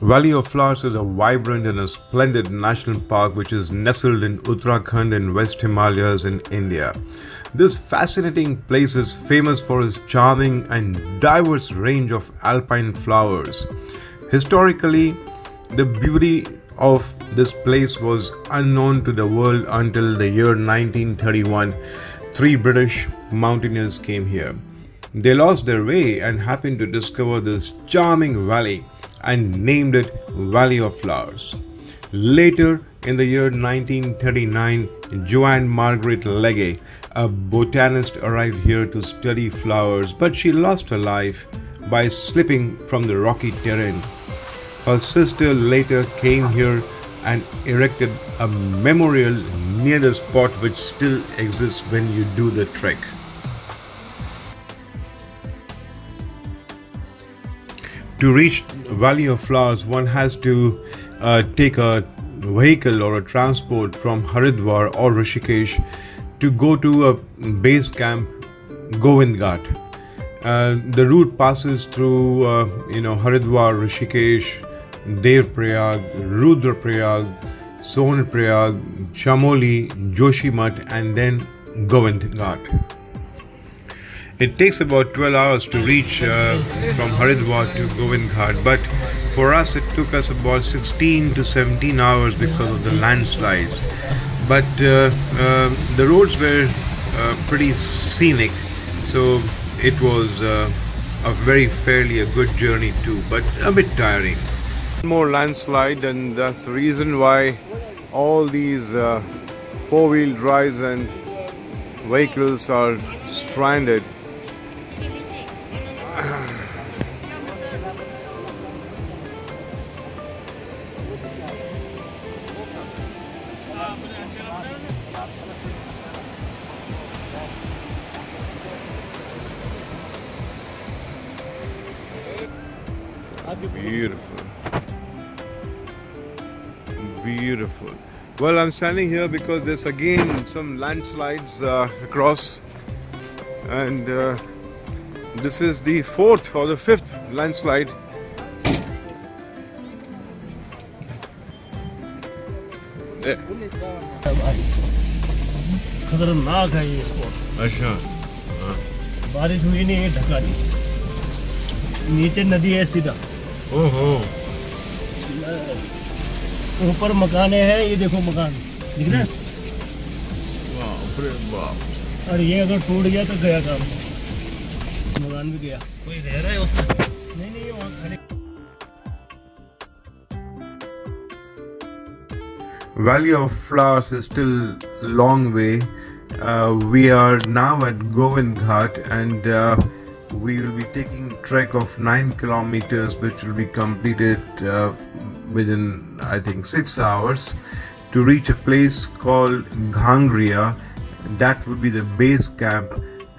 Valley of Flowers is a vibrant and a splendid national park which is nestled in Uttarakhand in West Himalayas in India. This fascinating place is famous for its charming and diverse range of alpine flowers. Historically, the beauty of this place was unknown to the world until the year 1931. Three British mountaineers came here. They lost their way and happened to discover this charming valley and named it Valley of Flowers. Later, in the year 1939, Joanne Margaret Legge, a botanist, arrived here to study flowers, but she lost her life by slipping from the rocky terrain. Her sister later came here and erected a memorial near the spot which still exists when you do the trek. To reach Valley of Flowers, one has to uh, take a vehicle or a transport from Haridwar or Rishikesh to go to a base camp, Govind Ghat. Uh, the route passes through, uh, you know, Haridwar, Rishikesh, Dev Prayag, Rudraprayag, Sonprayag, Chamoli, Joshimath, and then Govind Ghat. It takes about 12 hours to reach uh, from Haridwar to Govind Ghat, but for us it took us about 16 to 17 hours because of the landslides. But uh, uh, the roads were uh, pretty scenic, so it was uh, a very fairly a good journey too, but a bit tiring. More landslide, and that's the reason why all these uh, four-wheel drives and vehicles are stranded Beautiful. Beautiful. Well, I'm standing here because there's again some landslides uh, across, and uh, this is the fourth or the fifth landslide. खतरनाक है ये spot अच्छा बारिश हुई नहीं है ढका दी नीचे नदी है सीधा। ओहो। ऊपर मकाने हैं ये देखो मकान। दिख रहा है? और ये अगर टूट गया तो गया काम। मकान भी गया। कोई रह रहा है उसमें नहीं नहीं ये वहाँ खड़े। Valley of Flowers is still long way. Uh, we are now at Govind Ghat and uh, we will be taking trek of 9 kilometers which will be completed uh, within I think 6 hours to reach a place called Ghangria that would be the base camp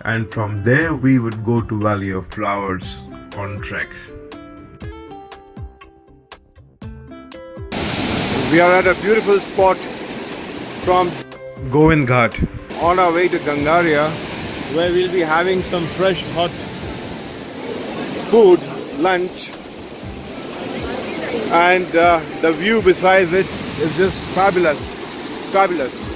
and from there we would go to Valley of Flowers on trek. We are at a beautiful spot from Govind Ghat on our way to Gangaria where we'll be having some fresh hot food, lunch and uh, the view besides it is just fabulous, fabulous.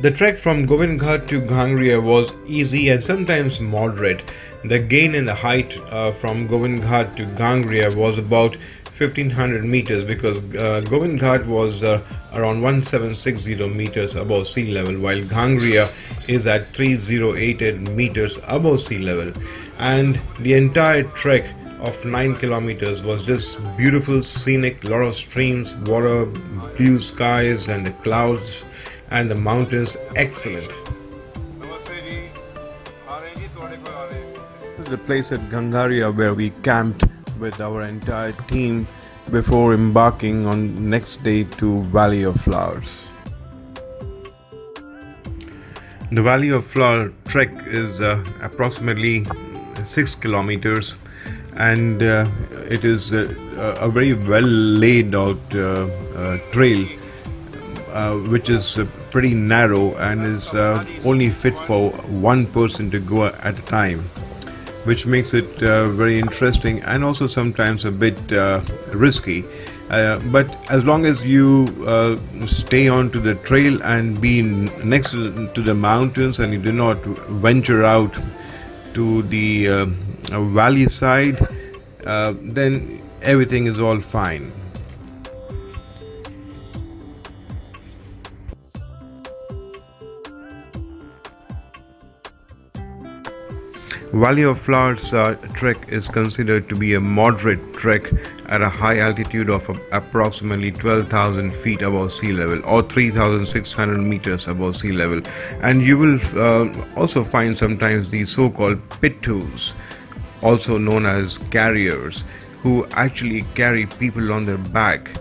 The trek from Govind Ghat to Ghangria was easy and sometimes moderate. The gain in the height uh, from Govind Ghat to Ghangria was about 1500 meters because uh, Ghat was uh, around 1760 meters above sea level while Ghangria is at 3088 meters above sea level. And the entire trek of 9 kilometers was just beautiful scenic lot of streams water blue skies and the clouds and the mountains. Excellent. The place at Gangaria where we camped with our entire team before embarking on next day to Valley of Flowers. The Valley of Flower trek is uh, approximately 6 kilometers and uh, it is uh, a very well laid out uh, uh, trail uh, which is pretty narrow and is only fit for one person to go at a time. Which makes it uh, very interesting and also sometimes a bit uh, risky. Uh, but as long as you uh, stay onto the trail and be next to, to, the mountains and you do not venture out to the valley side, then everything is all fine. Valley of Flowers uh, trek is considered to be a moderate trek at a high altitude of approximately 12,000 feet above sea level or 3,600 meters above sea level. And you will uh, also find sometimes these so called pittus, also known as carriers, who actually carry people on their back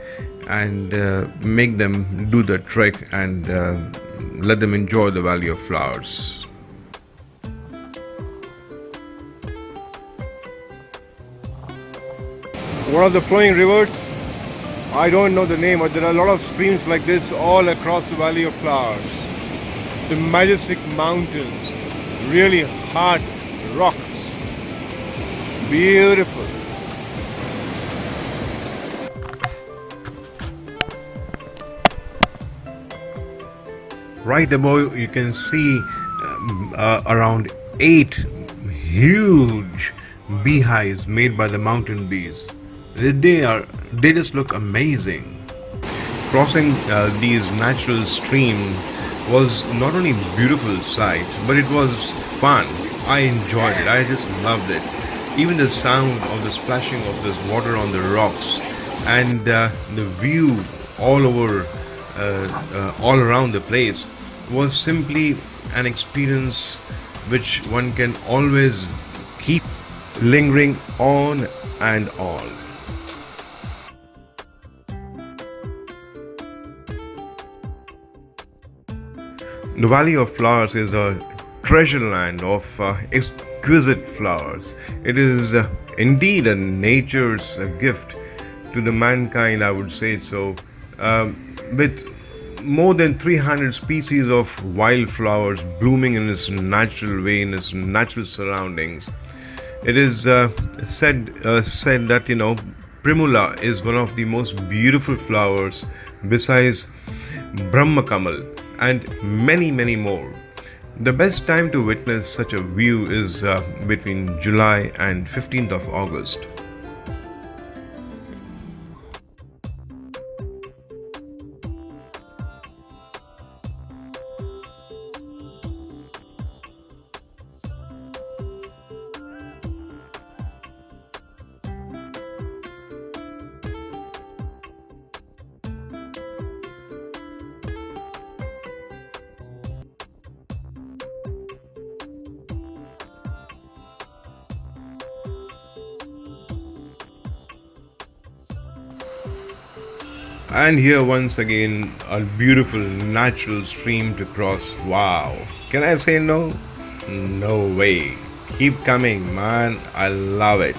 and uh, make them do the trek and uh, let them enjoy the Valley of Flowers. One of the flowing rivers. I don't know the name, but there are a lot of streams like this all across the Valley of Flowers. The majestic mountains, really hard rocks. Beautiful. Right above, you can see uh, around eight huge beehives made by the mountain bees they are they just look amazing. Crossing uh, these natural streams was not only beautiful sight but it was fun. I enjoyed it. I just loved it. Even the sound of the splashing of this water on the rocks and uh, the view all over uh, uh all around the place was simply an experience which one can always keep lingering on and on The Valley of Flowers is a treasure land of uh, exquisite flowers. It is uh, indeed a nature's uh, gift to the mankind, I would say so. Um, with more than 300 species of wildflowers blooming in its natural way, in its natural surroundings. It is uh, said uh, said that you know Primula is one of the most beautiful flowers besides Brahmakamal and many, many more. The best time to witness such a view is uh, between July and 15th of August. And here once again a beautiful natural stream to cross. Wow. Can I say no? No way. Keep coming, man. I love it.